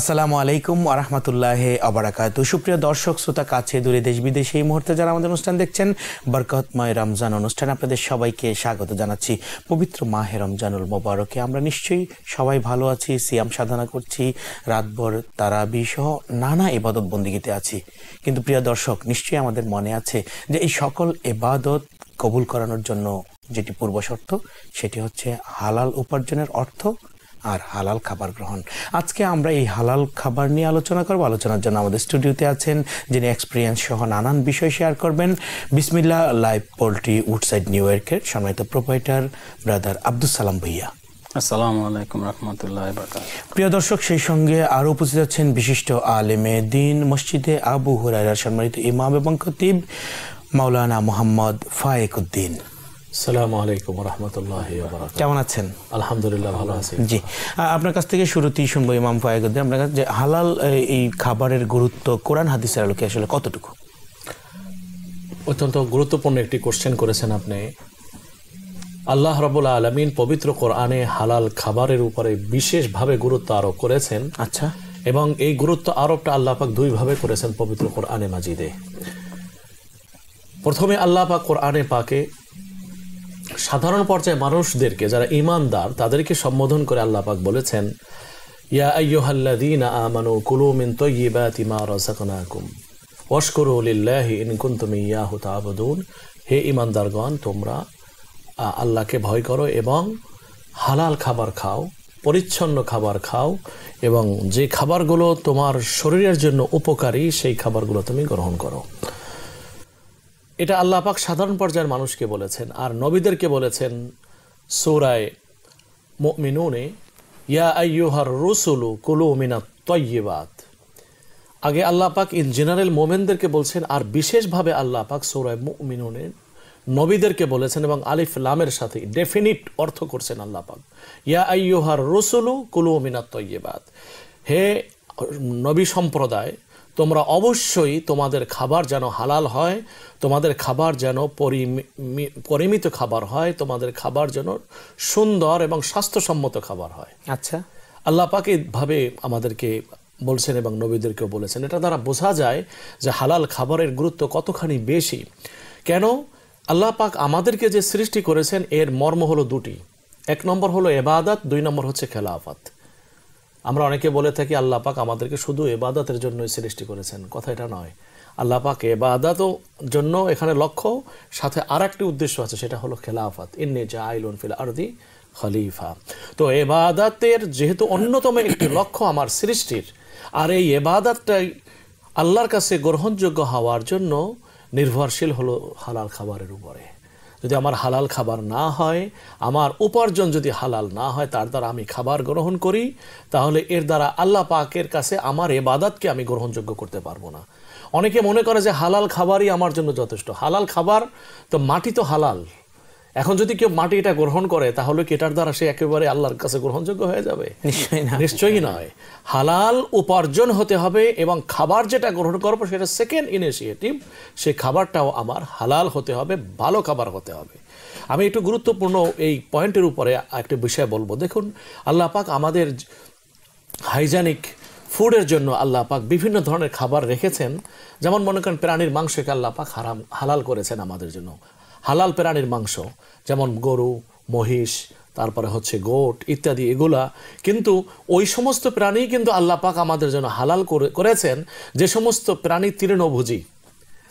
আসসালামু আলাইকুম আরহামতুল্লাহ আবরাকাত সুপ্রিয় দর্শক, শ্রোতা, কাছে, দূরে, দেশ, বিদেশে এই মুহূর্তে যারা আমাদের অনুষ্ঠান দেখছেন, বরকতময় রমজান অনুষ্ঠান আপনাদের সবাইকে স্বাগত জানাচ্ছি। পবিত্র মাহে রমজানুল মোবারকে। আমরা নিশ্চয়ই সবাই ভালো আছি, সিয়াম সাধনা করছি, রাতভর তারাবি সহ নানা এবাদত বন্দিগিতে আছি। কিন্তু প্রিয় দর্শক, নিশ্চয়ই আমাদের মনে আছে যে এই সকল এবাদত কবুল করানোর জন্য যেটি পূর্ব শর্ত সেটি হচ্ছে হালাল উপার্জনের অর্থ আর হালাল খাবার গ্রহণ। আজকে আমরা এই হালাল খাবার নিয়ে আলোচনা করব। আলোচনার জন্য আমাদের স্টুডিওতে আছেন যিনি এক্সপিরিয়েন্স সহ নানান বিষয় শেয়ার করবেন। বিসমিল্লা লাইভ পোলট্রি উডসাইড নিউ ইয়র্কের সম্মানিত প্রোপাইটার ব্রাদার আব্দুল সালাম ভুইয়া। আসসালামু আলাইকুম রহমতুল্লাহ প্রিয় দর্শক সেই সঙ্গে আরও উপস্থিত আছেন বিশিষ্ট আলেমে দিন মসজিদে আবু হুরাইরার সম্মানিত ইমাম এবং খতিব মাওলানা মোহাম্মদ ফায়েক উদ্দিন সালামু আলাইকুম রহমতুল্লাহ কেমন আছেন? আলহামদুলিল্লাহ ভালো আছি। জি। আপনার কাছ থেকে শুরুতেই শুনব ইমাম ফায়েকুদ্দিন আপনার কাছে যে হালাল এই খাবারের গুরুত্ব কোরআন হাদিসের আলোকে আসলে কতটুকু? অত্যন্ত গুরুত্বপূর্ণ একটি কোশ্চেন করেছেন আপনি। আল্লাহ রাবুল আলমিন পবিত্র কোরআনে হালাল খাবারের উপরে বিশেষভাবে গুরুত্ব আরোপ করেছেন। আচ্ছা। এবং এই গুরুত্ব আরোপটা আল্লাহ পাক দুইভাবে করেছেন পবিত্র কোরআনে মাজিদে। প্রথমে আল্লাহ পাক কোরআনে পাকে সাধারণ পর্যায়ে মানুষদেরকে যারা ইমানদার তাদেরকে সম্বোধন করে আল্লাহ পাক বলেছেন, ইয়া আইয়ুহাল্লাযীনা আমানু কুলু মিন তাইয়্যিবাতি মা রাযাকনাকুম ওয়াশকুরু লিল্লাহি ইন কুনতুম ইয়াহু তা'বুদুন হে ইমানদারগণ তোমরা আল্লাহকে ভয় করো এবং হালাল খাবার খাও, পরিচ্ছন্ন খাবার খাও এবং যে খাবারগুলো তোমার শরীরের জন্য উপকারী, সেই খাবারগুলো তুমি গ্রহণ করো। এটা আল্লাহ পাক সাধারণ পর্যায়ের মানুষকে বলেছেন। আর নবীদেরকে বলেছেন, সৌরায় মিনুনে ইয়া আইয়ুহার রসুলু কুলু মিনাত তয়্যিবাত আগে আল্লাহ পাক ইন জেনারেল মোমেনদেরকে বলছেন, আর বিশেষভাবে আল্লাহ পাক সৌরায় মিনুনে নবীদেরকে বলেছেন এবং আলিফ লামের সাথে ডেফিনিট অর্থ করছেন আল্লাহ পাক। ইয়া আইয়ুহার রসুলু কুলু মিনাত তয়্যিবাত হে নবী সম্প্রদায় তোমরা অবশ্যই তোমাদের খাবার যেন হালাল হয় তোমাদের খাবার যেন পরিমিত খাবার হয় তোমাদের খাবার যেন সুন্দর এবং স্বাস্থ্যসম্মত খাবার হয়। আচ্ছা। আল্লাহ পাক ভাবে আমাদেরকে বলছেন এবং নবীদেরকেও বলেছেন। এটা দ্বারা বোঝা যায় যে হালাল খাবারের গুরুত্ব কতখানি বেশি। কেন? আল্লাহ পাক আমাদেরকে যে সৃষ্টি করেছেন এর মর্ম হলো দুটি। এক নম্বর হলো এবাদাত দুই নম্বর হচ্ছে খেলাফাত। আমরা অনেকে বলে থাকি আল্লাহ পাক আমাদেরকে শুধু এবাদতের জন্যই সৃষ্টি করেছেন। কথা এটা নয়। আল্লাহ পাক এবাদতও জন্য এখানে লক্ষ্য, সাথে আর একটি উদ্দেশ্য আছে, সেটা হলো খেলাফাত। ইন্নে জাইলুন ফিল আরদি খলিফা। তো এবাদাতের যেহেতু অন্যতম একটি লক্ষ্য আমার সৃষ্টির, আর এই এবাদাতটাই আল্লাহর কাছে গ্রহণযোগ্য হওয়ার জন্য নির্ভরশীল হলো হালাল খাবারের উপরে। যদি আমার হালাল খাবার না হয়, আমার উপার্জন যদি হালাল না হয়, তার দ্বারা আমি খাবার গ্রহণ করি, তাহলে এর দ্বারা আল্লাহ পাকের কাছে আমার এবাদাতকে আমি গ্রহণযোগ্য করতে পারব না। অনেকে মনে করে যে হালাল খাবারই আমার জন্য যথেষ্ট। হালাল খাবার তো মাটি তো হালাল। এখন যদি কেউ মাটি এটা গ্রহণ করে তাহলে কি এটার দ্বারা সে একেবারে আল্লাহর কাছে গ্রহণযোগ্য হয়ে যাবে? নিশ্চয়ই না। নিশ্চয়ই নয়। হালাল উপার্জন হতে হবে এবং খাবার যেটা গ্রহণ করব সেটা সেকেন্ড ইনিশিয়েটিভ সেই খাবারটাও আমার হালাল হতে হবে ভালো খাবার হতে হবে। আমি একটু গুরুত্বপূর্ণ এই পয়েন্টের উপরে একটা বিষয় বলব। দেখুন আল্লাহ পাক আমাদের হাইজানিক ফুডের জন্য আল্লাহ পাক বিভিন্ন ধরনের খাবার রেখেছেন। যেমন মনে করেন প্রাণীর মাংসকে আল্লাহ পাক হারাম হালাল করেছেন আমাদের জন্য। হালাল প্রাণীর মাংস যেমন গরু মহিষ তারপরে হচ্ছে গোট ইত্যাদি এগুলা। কিন্তু ওই সমস্ত প্রাণী কিন্তু আল্লাহ পাক আমাদের জন্য হালাল করে করেছেন। যে সমস্ত প্রাণী তৃণভোজী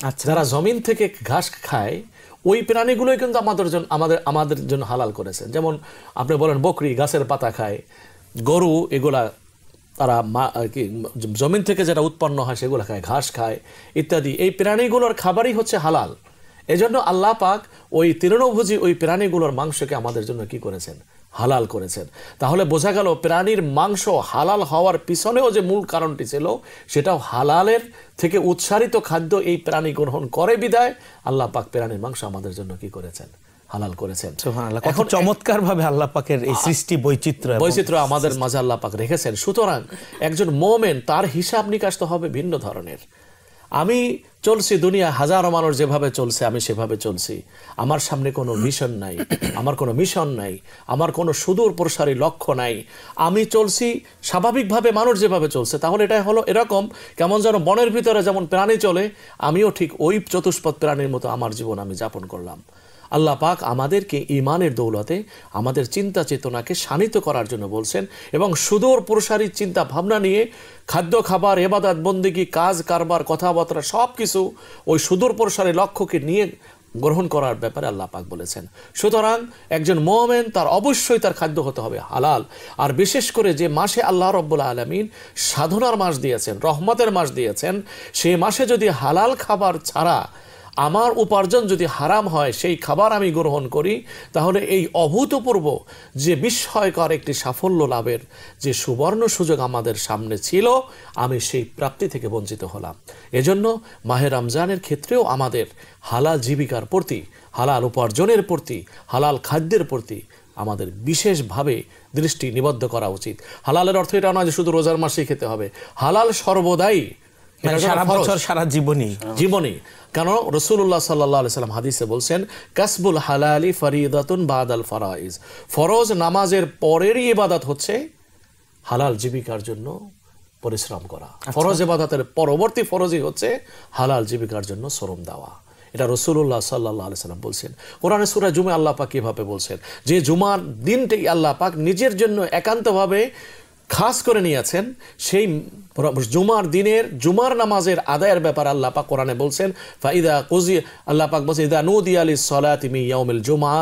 আচ্ছা। যারা জমিন থেকে ঘাস খায় ওই প্রাণীগুলোই কিন্তু আমাদের জন্য আমাদের আমাদের জন্য হালাল করেছেন। যেমন আপনি বলেন বকরি গাছের পাতা খায় গরু এগুলা তারা মা- কি জমিন থেকে যেটা উৎপন্ন হয় সেগুলো খায় ঘাস খায় ইত্যাদি। এই প্রাণীগুলোর খাবারই হচ্ছে হালাল। এজন্য আল্লাহ পাক ওই তৃণভোজী ওই প্রাণীগুলোর মাংসকে আমাদের জন্য কি করেছেন? হালাল করেছেন। তাহলে বোঝা গেল প্রাণীর মাংস হালাল হওয়ার পিছনেও যে মূল কারণটি ছিল সেটাও হালালের থেকে উৎসারিত খাদ্য এই প্রাণী গ্রহণ করে বিদায়। আল্লাহ পাক প্রাণীর মাংস আমাদের জন্য কি করেছেন? হালাল করেছেন। কত চমৎকার ভাবে আল্লাহ পাকের এই সৃষ্টি বৈচিত্র্য বৈচিত্র্য আমাদের মাঝে আল্লাহ পাক রেখেছেন। সুতরাং একজন মোমেন তার হিসাব নিকাশ তো হবে ভিন্ন ধরনের। আমি চলছি দুনিয়া, হাজারো মানুষ যেভাবে চলছে, আমি সেভাবে চলছি। আমার সামনে কোনো মিশন নাই, আমার কোনো মিশন নাই, আমার কোনো সুদূর প্রসারী লক্ষ্য নাই। আমি চলছি স্বাভাবিকভাবে মানুষ যেভাবে চলছে, তাহলে এটা হলো এরকম, কেমন যেন বনের ভিতরে যেমন প্রাণী চলে, আমিও ঠিক ওই চতুষ্পদ প্রাণীর মতো আমার জীবন আমি যাপন করলাম। আল্লাহ পাক আমাদেরকে ইমানের দৌলতে আমাদের চিন্তা চেতনাকে শানিত করার জন্য বলছেন এবং সুদূর প্রসারী চিন্তা ভাবনা নিয়ে খাদ্য, খাবার, এবাদাত, বন্দিগি, কাজ, কারবার, কথাবার্তা সব কিছু ওই সুদূর প্রসারী লক্ষ্যকে নিয়ে গ্রহণ করার ব্যাপারে আল্লাহ পাক বলেছেন। সুতরাং একজন মোমেন তার অবশ্যই তার খাদ্য হতে হবে হালাল। আর বিশেষ করে যে মাসে আল্লাহ রব্বুল আলমিন সাধনার মাস দিয়েছেন, রহমতের মাস দিয়েছেন সেই মাসে যদি হালাল খাবার ছাড়া আমার উপার্জন যদি হারাম হয়, সেই খাবার আমি গ্রহণ করি, তাহলে এই অভূতপূর্ব যে বিস্ময়কর একটি সাফল্য লাভের যে সুবর্ণ সুযোগ আমাদের সামনে ছিল, আমি সেই প্রাপ্তি থেকে বঞ্চিত হলাম। এজন্য মাহে রমজানের ক্ষেত্রেও আমাদের হালাল জীবিকার প্রতি, হালাল উপার্জনের প্রতি, হালাল খাদ্যের প্রতি আমাদের বিশেষভাবে দৃষ্টি নিবদ্ধ করা উচিত। হালালের অর্থ এটা নয় যে শুধু রোজার মাসেই খেতে হবে। হালাল সর্বদাই সারা বছর সারা জীবনই। জীবনী কারণ রসুল্লাহ সাল্লাহ সাল্লাম হাদিসে বলছেন কাসবুল হালালি ফরিদাতুন বাদাল ফরাইজ। ফরজ নামাজের পরেরই ইবাদত হচ্ছে হালাল জীবিকার জন্য পরিশ্রম করা। ফরজ ইবাদতের পরবর্তী ফরজই হচ্ছে হালাল জীবিকার জন্য শ্রম দেওয়া। এটা রসুল্লাহ সাল্লাহ সাল্লাম বলছেন। কোরআনে সুরা জুমে আল্লাহ পাক কীভাবে বলছেন? যে জুমার দিনটাই আল্লাহ পাক নিজের জন্য একান্তভাবে খাস করে নিয়েছেন সেই জুমার দিনের, জুমার নামাজের আদায়ের ব্যাপার আল্লাহ পাক কোরআনে বলছেন, ফাইদা কুজি আল্লাহ পাক বলছেন, ইদা নুদি আলী সলাতিমি ইয়াউমিল জুমা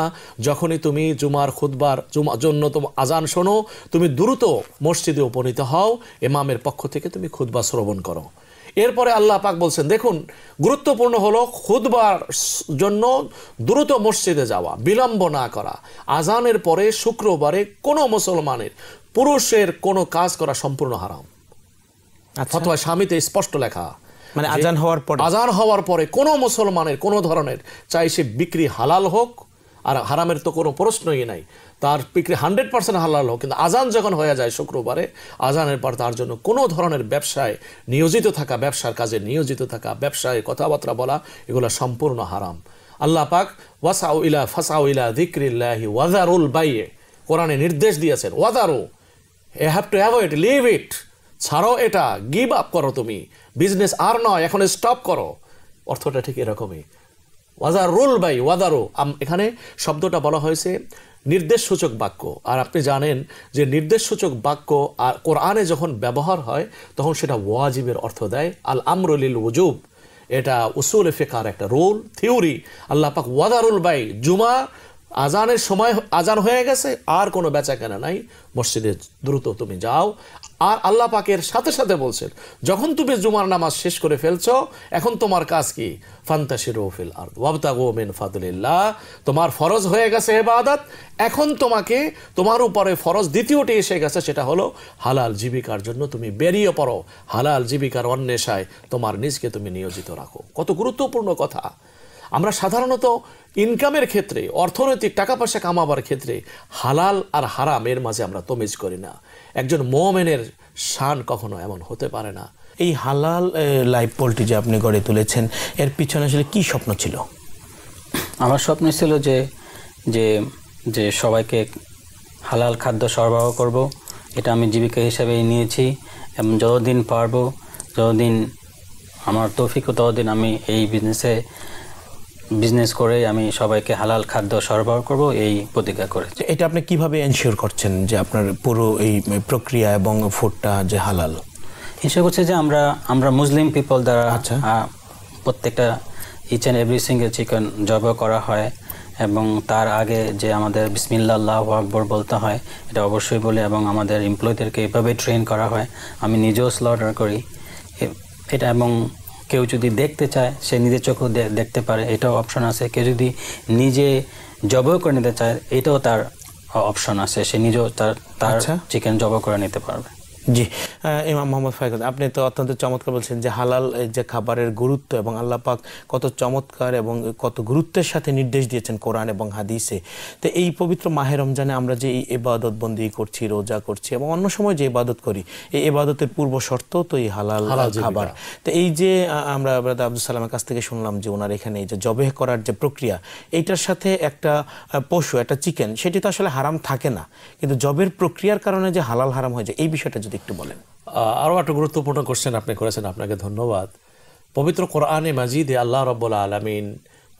যখনই তুমি জুমার খুদবার জুমা জন্য তোমার আজান শোনো, তুমি দ্রুত মসজিদে উপনীত হও, ইমামের পক্ষ থেকে তুমি খুদবা শ্রবণ করো। এরপরে আল্লাহ পাক বলছেন, দেখুন, গুরুত্বপূর্ণ হলো খুদবার জন্য দ্রুত মসজিদে যাওয়া, বিলম্ব না করা। আজানের পরে শুক্রবারে কোনো মুসলমানের পুরুষের কোনো কাজ করা সম্পূর্ণ হারাম। ফতোয়া স্বামীতে স্পষ্ট লেখা। মানে আজান হওয়ার পরে? আজান হওয়ার পরে কোনো মুসলমানের কোনো ধরনের চাই সে বিক্রি হালাল হোক আর হারামের তো কোনো প্রশ্নই নাই। তার বিক্রি হান্ড্রেড পার্সেন্ট হালাল হোক কিন্তু আজান যখন হয়ে যায় শুক্রবারে আজানের পর তার জন্য কোনো ধরনের ব্যবসায় নিয়োজিত থাকা ব্যবসার কাজে নিয়োজিত থাকা ব্যবসায় কথাবার্তা বলা এগুলো সম্পূর্ণ হারাম। আল্লাহ পাক ওয়াসাউ ইলা ফাসাউ ইলা দিক্রিল্লাহি ওয়াজারুল বাইয়ে কোরআনে নির্দেশ দিয়েছেন ওয়াজারু এ have to avoid leave it ছাড়ো এটা গিভ আপ করো তুমি। বিজনেস আর নয়, এখন স্টপ করো। অর্থটা ঠিক এরকমই। ওয়াজার রুল বাই ওয়াদারো এখানে শব্দটা বলা হয়েছে নির্দেশসূচক বাক্য। আর আপনি জানেন যে নির্দেশসূচক বাক্য আর কোরআনে যখন ব্যবহার হয়, তখন সেটা ওয়াজিবের অর্থ দেয়। আল আমরুলিল ওজুব এটা উসুল ফেকার একটা রুল, থিওরি। আল্লাহ পাক ওয়াদারুল বাই, জুমা আজানের সময় আজান হয়ে গেছে, আর কোনো বেচা কেনা নাই। মসজিদে দ্রুত তুমি যাও। আর আল্লাহ পাকের সাথে সাথে বলছেন, যখন তুমি জুমার নামাজ শেষ করে ফেলছো, এখন তোমার কাজ কি? ফান্তাসির ফিল আর ওয়াবতাগো মিন ফাদুলিল্লাহ, তোমার ফরজ হয়ে গেছে এবাদত এখন তোমাকে, তোমার উপরে ফরজ দ্বিতীয়টি এসে গেছে, সেটা হলো হালাল জীবিকার জন্য তুমি বেরিয়ে পড়ো। হালাল জীবিকার অন্বেষায় তোমার নিজকে তুমি নিয়োজিত রাখো। কত গুরুত্বপূর্ণ কথা। আমরা সাধারণত ইনকামের ক্ষেত্রে অর্থনৈতিক টাকা পয়সা কামাবার ক্ষেত্রে হালাল আর হারাম এর মাঝে আমরা তমিজ করি না। একজন মোমেনের শান কখনো এমন হতে পারে না। এই হালাল লাইফ পোলট্রি যে আপনি গড়ে তুলেছেন এর পিছনে আসলে কি স্বপ্ন ছিল? আমার স্বপ্ন ছিল যে যে যে সবাইকে হালাল খাদ্য সরবরাহ করব। এটা আমি জীবিকা হিসাবে নিয়েছি। এবং যতদিন পারব যতদিন আমার তৌফিক ততদিন আমি এই বিজনেসে বিজনেস করে আমি সবাইকে হালাল খাদ্য সরবরাহ করব এই প্রতিজ্ঞা করে যে এটা আপনি কীভাবে এনশিওর করছেন যে আপনার পুরো এই প্রক্রিয়া এবং ফুডটা যে হালাল? হিসেবে হচ্ছে যে আমরা আমরা মুসলিম পিপল দ্বারা আচ্ছা। প্রত্যেকটা each and every single chicken job করা হয় এবং তার আগে যে আমাদের বিসমিল্লা আল্লাহ আকবর বলতে হয় এটা অবশ্যই বলি এবং আমাদের এমপ্লয়ীদেরকে এভাবে ট্রেন করা হয়। আমি নিজেও স্লটার করি। এটা এবং কেউ যদি দেখতে চায় সে নিজের চোখেও দেখতে পারে এটাও অপশন আছে। কেউ যদি নিজে জবও করে নিতে চায় এটাও তার অপশন আছে। সে নিজেও তার তার আচ্ছা। চিকেন জব করে নিতে পারবে। জি ইমাম মোহাম্মদ ফাইকুদ আপনি তো অত্যন্ত চমৎকার বলছেন যে হালাল যে খাবারের গুরুত্ব এবং আল্লাহ পাক কত চমৎকার এবং কত গুরুত্বের সাথে নির্দেশ দিয়েছেন কোরআন এবং হাদিসে। তো এই পবিত্র মাহে রমজানে আমরা যে এই ইবাদত বন্দি করছি রোজা করছি এবং অন্য সময় যে ইবাদত করি এই ইবাদতের পূর্ব শর্ত তো এই হালাল খাবার। তো এই যে আমরা আব্দুল সালামের কাছ থেকে শুনলাম যে ওনার এখানে এই যে জবেহ করার যে প্রক্রিয়া এইটার সাথে একটা পশু একটা চিকেন সেটি তো আসলে হারাম থাকে না। কিন্তু জবের প্রক্রিয়ার কারণে যে হালাল হারাম হয়ে যায় এই বিষয়টা যদি একটু বলেন। আরও একটা গুরুত্বপূর্ণ কোশ্চেন আপনি করেছেন আপনাকে ধন্যবাদ। পবিত্র কোরআনে মাজিদে আল্লাহ রব্বুল আলমিন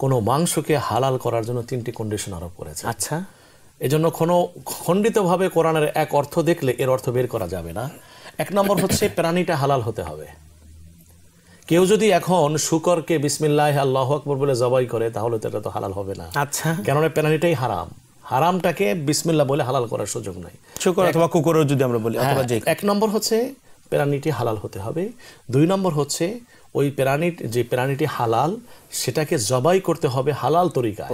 কোনো মাংসকে হালাল করার জন্য তিনটি কন্ডিশন আরোপ করেছে আচ্ছা। এজন্য কোনো খণ্ডিতভাবে কোরআনের এক অর্থ দেখলে এর অর্থ বের করা যাবে না। এক নম্বর হচ্ছে প্রাণীটা হালাল হতে হবে। কেউ যদি এখন শুকরকে বিসমিল্লাহ আল্লাহ আকবর বলে জবাই করে তাহলে তো এটা তো হালাল হবে না। আচ্ছা। কেননা প্রাণীটাই হারাম। হারামটাকে বিসমিল্লাহ বলে হালাল করার সুযোগ নাই। শুকর অথবা কুকুরও যদি আমরা বলি অথবা যে হ্যাঁ, এক নম্বর হচ্ছে প্রাণীটি হালাল হতে হবে। দুই নম্বর হচ্ছে ওই প্রাণীর যে প্রাণীটি হালাল সেটাকে জবাই করতে হবে হালাল তরিকায়।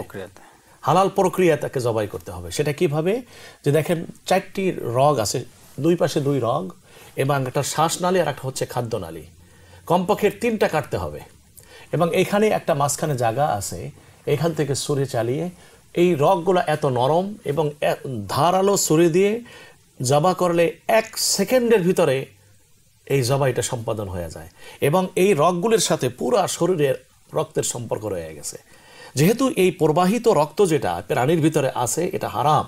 হালাল প্রক্রিয়া তাকে জবাই করতে হবে। সেটা কীভাবে? যে দেখেন চারটি রগ আছে দুই পাশে দুই রগ এবং একটা শ্বাসনালী আর একটা হচ্ছে খাদ্যনালী। কমপক্ষে তিনটা কাটতে হবে। এবং এখানে একটা মাঝখানে জায়গা আছে এখান থেকে সুরে চালিয়ে এই রগগুলো এত নরম এবং ধারালো ছুরি দিয়ে জবা করলে এক সেকেন্ডের ভিতরে এই জবাইটা সম্পাদন হয়ে যায় এবং এই রগগুলির সাথে পুরা শরীরের রক্তের সম্পর্ক রয়ে গেছে। যেহেতু এই প্রবাহিত রক্ত যেটা প্রাণীর ভিতরে আছে, এটা হারাম।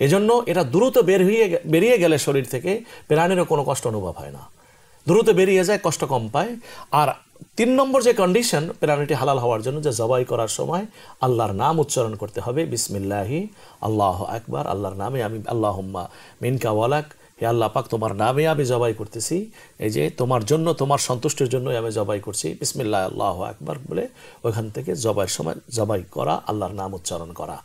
এজন্য এটা দ্রুত বের হয়ে বেরিয়ে গেলে শরীর থেকে প্রাণীরও কোনো কষ্ট অনুভব হয় না। দ্রুত বেরিয়ে যায়, কষ্ট কম পায়। আর তিন নম্বর যে কন্ডিশন প্রাণীটি হালাল হওয়ার জন্য যে জবাই করার সময় আল্লাহর নাম উচ্চারণ করতে হবে, বিসমিল্লাহি, আল্লাহ আকবার, আল্লাহর নামে আমি আল্লাহ মিনকা ওয়ালাক হে আল্লাহ পাক তোমার নামে আমি জবাই করতেছি, এই যে তোমার জন্য, তোমার সন্তুষ্টির জন্যই আমি জবাই করছি, বিসমিল্লাহ, আল্লাহ আকবার বলে ওইখান থেকে জবাইয়ের সময় জবাই করা, আল্লাহর নাম উচ্চারণ করা।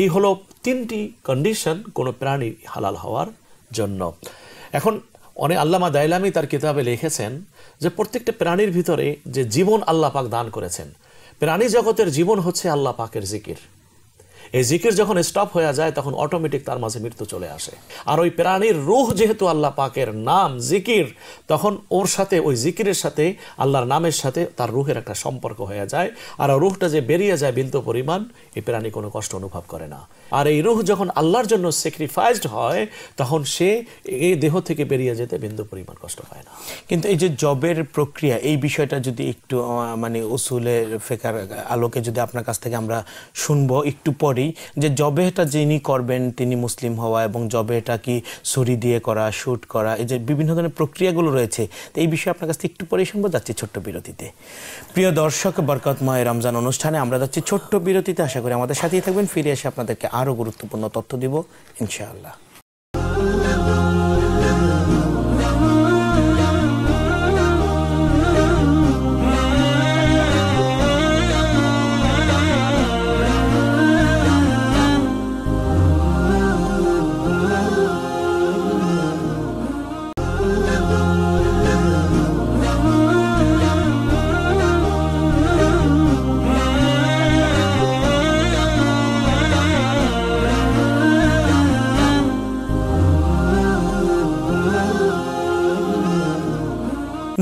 এই হলো তিনটি কন্ডিশন কোনো প্রাণী হালাল হওয়ার জন্য। এখন অনেক আল্লামা দাইলামি তার কিতাবে লিখেছেন যে প্রত্যেকটা প্রাণীর ভিতরে যে জীবন আল্লাহ পাক দান করেছেন, প্রাণী জগতের জীবন হচ্ছে আল্লাহ পাকের জিকির। এই জিকির যখন স্টপ হয়ে যায়, তখন অটোমেটিক তার মাঝে মৃত্যু চলে আসে। আর ওই প্রাণীর রুহ যেহেতু আল্লাহ পাকের নাম, জিকির, তখন ওর সাথে, ওই জিকিরের সাথে, আল্লাহর নামের সাথে তার রুহের একটা সম্পর্ক হয়ে যায়। আর রুহটা যে বেরিয়ে যায় বিন্দু পরিমাণ, এই প্রাণী কোনো কষ্ট অনুভব করে না। আর এই রুহ যখন আল্লাহর জন্য স্যাক্রিফাইসড হয়, তখন সে এই দেহ থেকে বেরিয়ে যেতে বিন্দু পরিমাণ কষ্ট পায় না। কিন্তু এই যে জবের প্রক্রিয়া, এই বিষয়টা যদি একটু মানে উসুলের ফেকার আলোকে যদি আপনার কাছ থেকে আমরা শুনব একটু পরেই, যে জবেটা যিনি করবেন, তিনি মুসলিম হওয়া এবং জবেটা কি ছুরি দিয়ে করা, শুট করা, এই যে বিভিন্ন ধরনের প্রক্রিয়াগুলো রয়েছে, তো এই বিষয়ে আপনার কাছ থেকে একটু পরেই শুনব, যাচ্ছি ছোট্ট বিরতিতে। প্রিয় দর্শক, বরকতময় রমজান অনুষ্ঠানে আমরা যাচ্ছি ছোট্ট বিরতিতে, আশা করি আমাদের সাথেই থাকবেন, ফিরে এসে আপনাদেরকে আরও গুরুত্বপূর্ণ তথ্য দিব ইনশাআল্লাহ।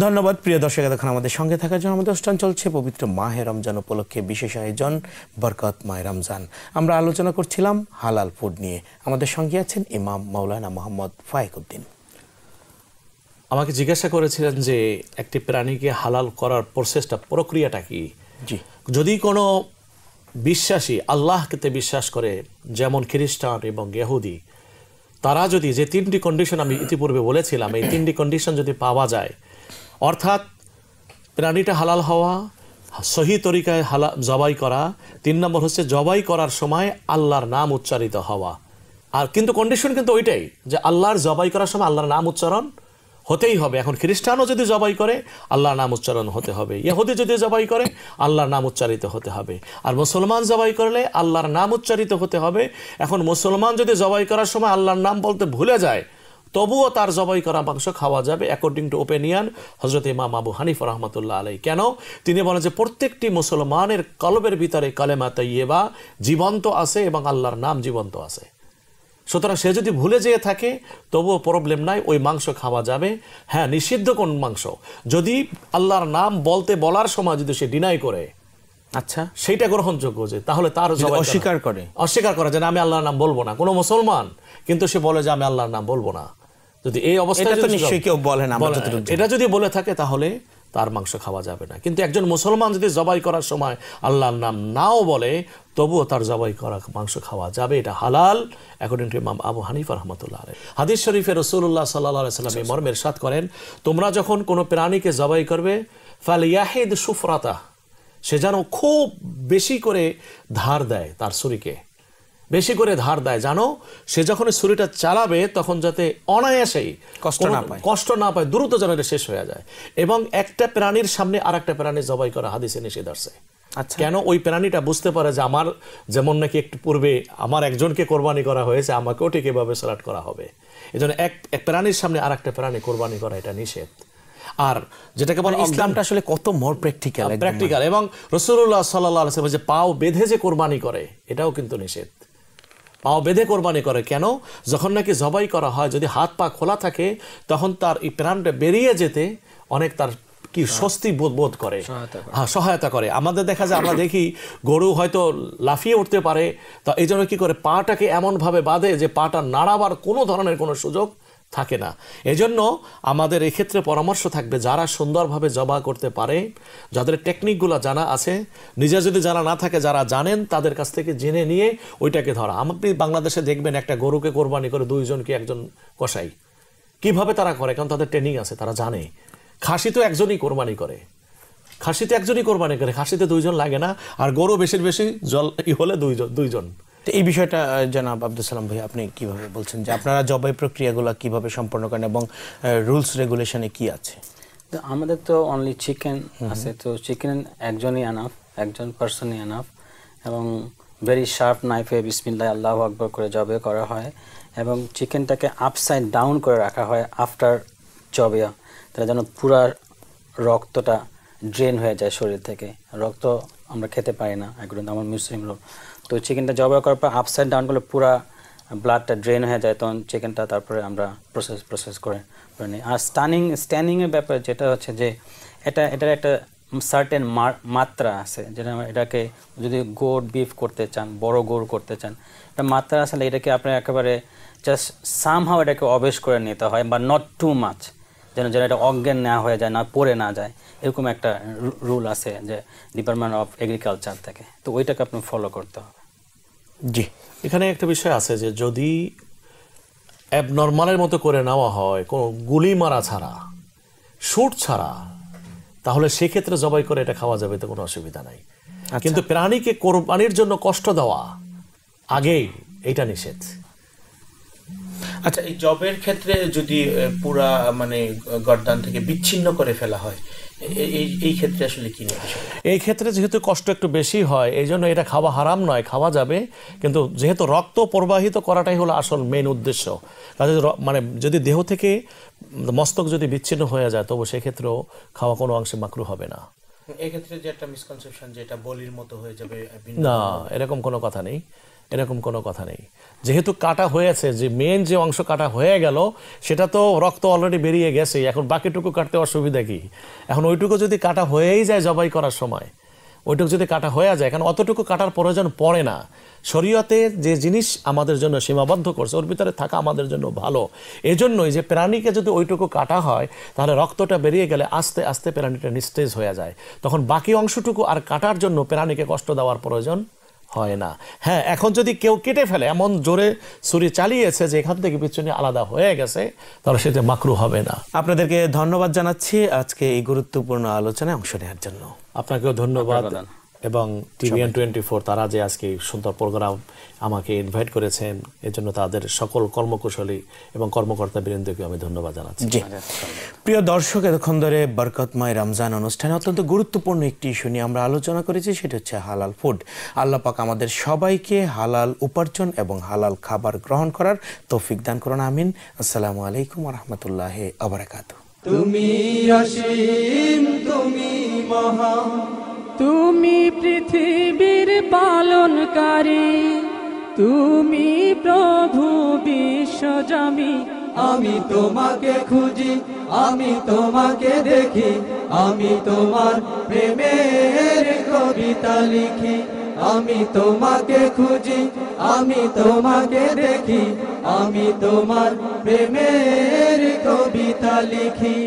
ধন্যবাদ। প্রিয় দর্শক এতক্ষণ আমাদের সঙ্গে থাকার জন্য আমাদের অনুষ্ঠান চলছে। পবিত্র মাহে রমজান উপলক্ষে বিশেষ আয়োজন বরকত মাহে রমজান। আমরা আলোচনা করছিলাম হালাল ফুড নিয়ে। আমাদের সঙ্গে আছেন ইমাম মাওলানা মোহাম্মদ ফায়েকুদ্দিন আমাকে জিজ্ঞাসা করেছিলেন যে একটি প্রাণীকে হালাল করার প্রসেসটা প্রক্রিয়াটা কি? জি। যদি কোনো বিশ্বাসী আল্লাহকে বিশ্বাস করে যেমন খ্রিস্টান এবং গেহুদি তারা যদি যে তিনটি কন্ডিশন আমি ইতিপূর্বে বলেছিলাম এই তিনটি কন্ডিশন যদি পাওয়া যায় অর্থাৎ প্রাণীটা হালাল হওয়া, সহি তরিকায় হালা, জবাই করা, তিন নম্বর হচ্ছে জবাই করার সময় আল্লাহর নাম উচ্চারিত হওয়া। আর কিন্তু কন্ডিশন কিন্তু ওইটাই যে আল্লাহর জবাই করার সময় আল্লাহর নাম উচ্চারণ হতেই হবে। এখন খ্রিস্টানও যদি জবাই করে, আল্লাহর নাম উচ্চারণ হতে হবে। ইহুদি যদি জবাই করে, আল্লাহর নাম উচ্চারিত হতে হবে। আর মুসলমান জবাই করলে আল্লাহর নাম উচ্চারিত হতে হবে। এখন মুসলমান যদি জবাই করার সময় আল্লাহর নাম বলতে ভুলে যায় তবুও তার জবাই করা মাংস খাওয়া যাবে অ্যাকর্ডিং টু ওপেনিয়ান হজরত ইমাম আবু হানিফ রহমতুল্লাহ আলাই কেন? তিনি বলেন যে প্রত্যেকটি মুসলমানের কলবের ভিতরে কালেমা তৈয়বা জীবন্ত আছে এবং আল্লাহর নাম জীবন্ত আছে। সুতরাং সে যদি ভুলে যেয়ে থাকে তবুও প্রবলেম নাই ওই মাংস খাওয়া যাবে। হ্যাঁ নিষিদ্ধ কোন মাংস? যদি আল্লাহর নাম বলতে বলার সময় যদি সে ডিনাই করে আচ্ছা। সেইটা গ্রহণযোগ্য যে তাহলে তার অস্বীকার করে? অস্বীকার করে যে আমি আল্লাহর নাম বলব না কোনো মুসলমান। কিন্তু সে বলে যে আমি আল্লাহর নাম বলব না। যদি এই অবস্থায় তো নিশ্চয়ই কেউ বলে না। এটা যদি বলে থাকে তাহলে তার মাংস খাওয়া যাবে না কিন্তু একজন মুসলমান যদি জবাই করার সময় আল্লাহর নাম নাও বলে তবুও তার জবাই করা মাংস খাওয়া যাবে এটা হালাল অ্যাকর্ডিং টু ইমাম আবু হানিফা রহমতুল্লাহ আলাইহ। হাদিস শরীফে রসুল্লাহ সাল্লাহ সাল্লাম এই মর্মের সাত করেন তোমরা যখন কোনো প্রাণীকে জবাই করবে ফাল ইয়াহিদ সুফরাতা সে যেন খুব বেশি করে ধার দেয় তার ছুরিকে বেশি করে ধার দেয়। জানো? সে যখন ছুরিটা চালাবে তখন যাতে অনায়াসেই কষ্ট না পায়। কষ্ট না পায় দ্রুত যেন এটা শেষ হয়ে যায়। এবং একটা প্রাণীর সামনে আর একটা প্রাণী জবাই করা হাদিসে নিষেধ আছে। আচ্ছা। কেন ওই প্রাণীটা বুঝতে পারে যে আমার যেমন নাকি একটু পূর্বে আমার একজনকে কোরবানি করা হয়েছে আমাকেও ঠিক এভাবে সালাট করা হবে। এই জন্য এক এক প্রাণীর সামনে আর একটা প্রাণী কোরবানি করা এটা নিষেধ। আর যেটাকে বলে অজ্ঞান ইসলামটা আসলে কত মোর প্র্যাকটিক্যাল প্র্যাকটিক্যাল এবং রসুল্লাহ সাল্লাহ যে পাও বেঁধে যে কোরবানি করে এটাও কিন্তু নিষেধ। পাও বেঁধে কোরবানি করে। কেন? যখন নাকি জবাই করা হয় যদি হাত পা খোলা থাকে তখন তার এই প্রাণটা বেরিয়ে যেতে অনেক তার কি স্বস্তি বোধ বোধ করে। হ্যাঁ সহায়তা করে। আমাদের দেখা যায় আমরা দেখি গরু হয়তো লাফিয়ে উঠতে পারে তা এই জন্য কী করে? পাটাকে এমনভাবে বাঁধে যে পাটা নাড়াবার কোনো ধরনের কোনো সুযোগ থাকে না। এজন্য আমাদের এক্ষেত্রে পরামর্শ থাকবে যারা সুন্দরভাবে জবা করতে পারে, যাদের টেকনিকগুলো জানা আছে নিজে যদি জানা না থাকে, যারা জানেন, তাদের কাছ থেকে জেনে নিয়ে ওইটাকে ধরা। আপনি বাংলাদেশে দেখবেন একটা গরুকে কোরবানি করে দুইজনকে একজন কষাই কীভাবে তারা করে? কারণ তাদের ট্রেনিং আছে, তারা জানে। খাসি তো একজনই কোরবানি করে। খাসিতে একজনই কোরবানি করে। খাসিতে দুইজন লাগে না, আর গরু বেশির বেশি জল হলে দুইজন দুইজন। তো এই বিষয়টা জনাব আব্দুল সালাম ভাই আপনি কীভাবে বলছেন যে আপনারা জবাই প্রক্রিয়াগুলো কীভাবে সম্পন্ন করেন এবং রুলস রেগুলেশনে কি আছে? তো আমাদের তো অনলি চিকেন আছে তো চিকেন একজনই আনাফ একজন পার্সনই আনাফ এবং ভেরি শার্প নাইফে বিসমিল্লাহ আল্লাহ আকবর করে জবে করা হয় এবং চিকেনটাকে আপসাইড ডাউন করে রাখা হয় আফটার জবে তাহলে যেন পুরা রক্তটা ড্রেন হয়ে যায় শরীর থেকে। রক্ত আমরা খেতে পারি না একদম আমার মুসলিম লোক তো চিকেনটা জবা করার পর আপসাইড ডাউন করলে পুরা ব্লাডটা ড্রেন হয়ে যায়, তখন চিকেনটা তারপরে আমরা প্রসেস প্রসেস করে নিই। আর স্টানিং স্ট্যানিংয়ের ব্যাপারে যেটা হচ্ছে যে, এটা, এটার একটা সার্টেন মাত্রা আছে, যেটা এটাকে যদি গোড় বিফ করতে চান, বড় গোড় করতে চান একটা মাত্রা আসলে এটাকে আপনি একেবারে জাস্ট সামহাও এটাকে অবেশ করে নিতে হয় বা নট টু মাছ যেন যেন এটা অজ্ঞান না হয়ে যায়, না পড়ে না যায়। এরকম একটা রুল আছে যে ডিপার্টমেন্ট অফ এগ্রিকালচার থেকে। তো ওইটাকে আপনি ফলো করতে হবে। জি। এখানে একটা বিষয় আছে যে যদি অ্যাবনর্মালের মতো করে নেওয়া হয় কোনো গুলি মারা ছাড়া শুট ছাড়া তাহলে সেক্ষেত্রে জবাই করে এটা খাওয়া যাবে তো কোনো অসুবিধা নাই। কিন্তু প্রাণীকে কোরবানির জন্য কষ্ট দেওয়া আগেই এটা নিষেধ। আচ্ছা এই জবের ক্ষেত্রে যদি পুরা মানে গর্দান থেকে বিচ্ছিন্ন করে ফেলা হয় এই ক্ষেত্রে আসলে কি এই ক্ষেত্রে যেহেতু কষ্ট একটু বেশি হয় এই জন্য এটা খাওয়া হারাম নয় খাওয়া যাবে। কিন্তু যেহেতু রক্ত প্রবাহিত করাটাই হলো আসল মেন উদ্দেশ্য কাজে মানে যদি দেহ থেকে মস্তক যদি বিচ্ছিন্ন হয়ে যায় তবু সেক্ষেত্রেও খাওয়া কোনো অংশে মাকরু হবে না। এক্ষেত্রে যে একটা মিসকনসেপশন যে এটা বলির মতো হয়ে যাবে না এরকম কোনো কথা নেই। এরকম কোনো কথা নেই। যেহেতু কাটা হয়েছে, যে মেন যে অংশ কাটা হয়ে গেল, সেটা তো রক্ত অলরেডি বেরিয়ে গেছে, এখন বাকিটুকু কাটতে অসুবিধা কি? এখন ওইটুকু যদি কাটা হয়েই যায় জবাই করার সময়, ওইটুকু যদি কাটা হয়ে যায় কারণ অতটুকু কাটার প্রয়োজন পড়ে না। শরীয়তে যে জিনিস আমাদের জন্য সীমাবদ্ধ করছে, ওর ভিতরে থাকা আমাদের জন্য ভালো। এজন্যই যে প্রাণীকে যদি ওইটুকু কাটা হয়, তাহলে রক্তটা বেরিয়ে গেলে আস্তে আস্তে প্রাণীটা নিস্তেজ হয়ে যায়। তখন বাকি অংশটুকু আর কাটার জন্য প্রাণীকে কষ্ট দেওয়ার প্রয়োজন হয় না। হ্যাঁ এখন যদি কেউ কেটে ফেলে এমন জোরে ছুরি চালিয়েছে যে এখান থেকে পিছনে আলাদা হয়ে গেছে তাহলে সেটা মাকরু হবে না। আপনাদেরকে ধন্যবাদ জানাচ্ছি আজকে এই গুরুত্বপূর্ণ আলোচনায় অংশ নেওয়ার জন্য। আপনাকেও ধন্যবাদ। ধন্যবাদ। এবং টিভিএন টোয়েন্টি ফোর তারা যে আজকে সুন্দর প্রোগ্রাম আমাকে ইনভাইট করেছেন এর জন্য তাদের সকল কর্মকুশলী এবং কর্মকর্তা বীরেন্দ্রকে আমি ধন্যবাদ জানাচ্ছি। প্রিয় দর্শক এতক্ষণ ধরে বরকতময় রমজান অনুষ্ঠানে অত্যন্ত গুরুত্বপূর্ণ একটি ইস্যু নিয়ে আমরা আলোচনা করেছি সেটা হচ্ছে হালাল ফুড আল্লাহ পাক আমাদের সবাইকে হালাল উপার্জন এবং হালাল খাবার গ্রহণ করার তৌফিক দান করুন আমিন। আসসালামু আলাইকুম রহমতুল্লাহ আবরাকাতু তুমি অসীম তুমি মহা তুমি পৃথিবীর পালনকারী, তুমি প্রভু আমি আমি তোমাকে খুঁজি, আমি তোমাকে দেখি, আমি তোমার প্রেমের কবিতা লিখি। আমি তোমাকে খুঁজি, আমি তোমাকে দেখি, আমি তোমার প্রেমের কবিতা লিখি।